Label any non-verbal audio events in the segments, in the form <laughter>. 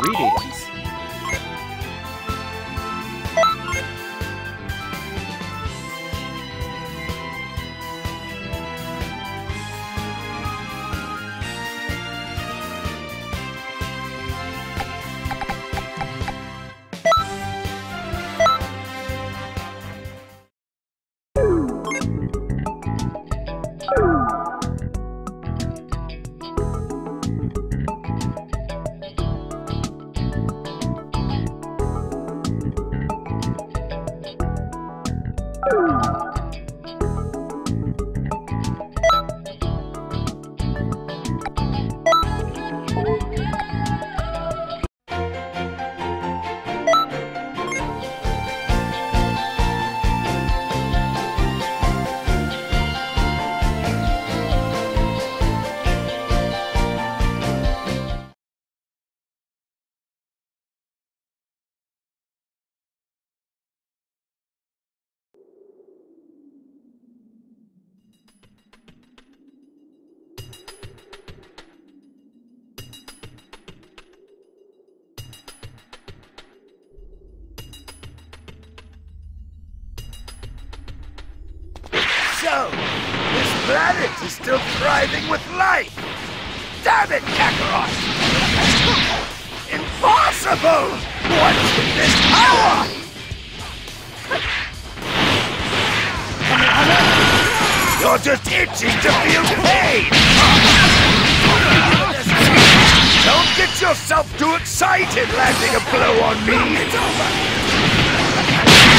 Greetings. So, this planet is still thriving with life! Damn it, Kakarot! Impossible! What's in this power? You're just itching to feel pain! Don't get yourself too excited landing a blow on me! It's over!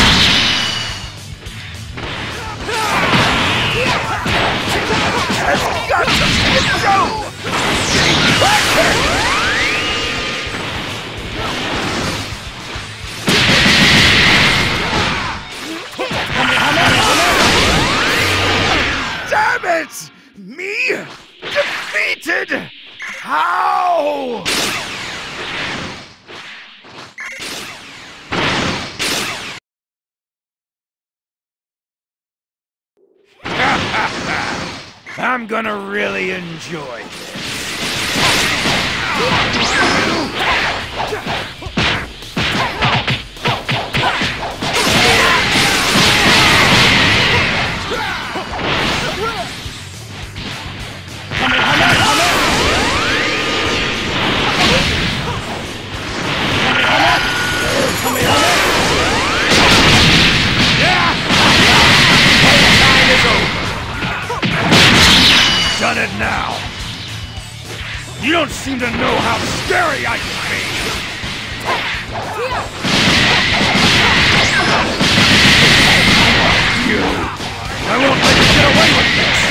Has got to be a joke! Damn it! Me? Defeated? How? <laughs> I'm gonna really enjoy this. Seem to know how scary I can be. You. I won't let you get away with this.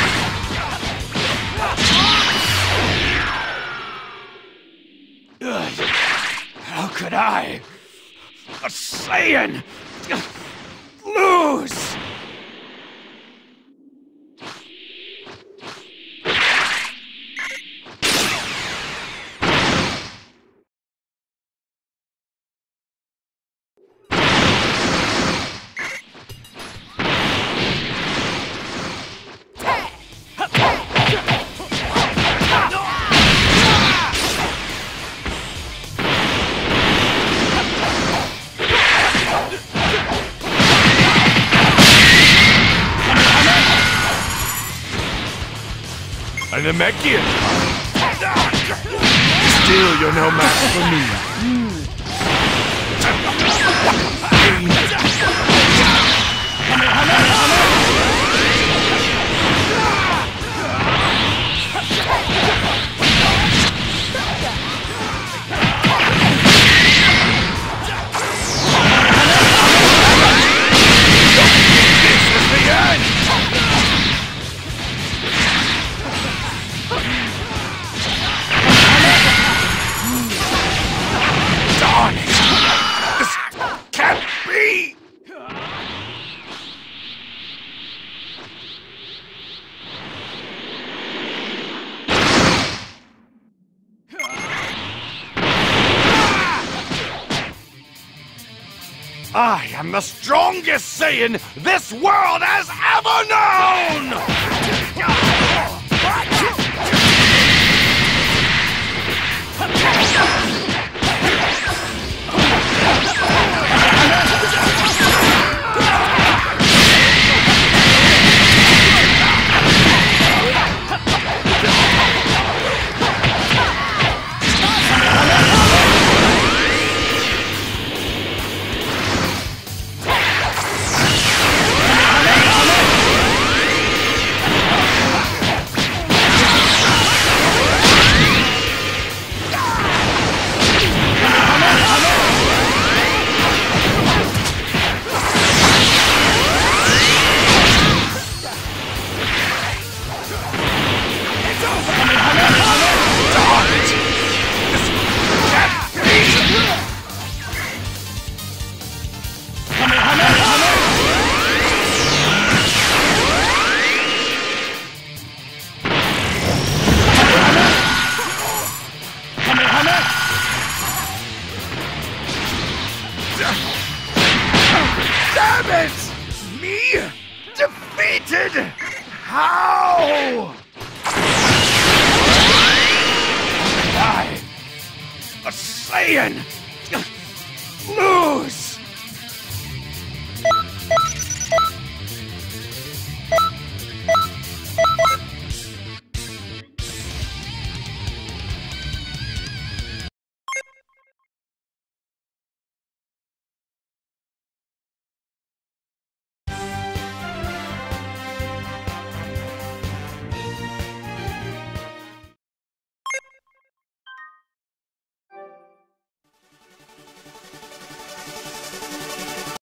How could I, a Saiyan, lose? A Namekian. Still, you're no match for me. This I am the strongest Saiyan this world has ever known! Die! A Saiyan!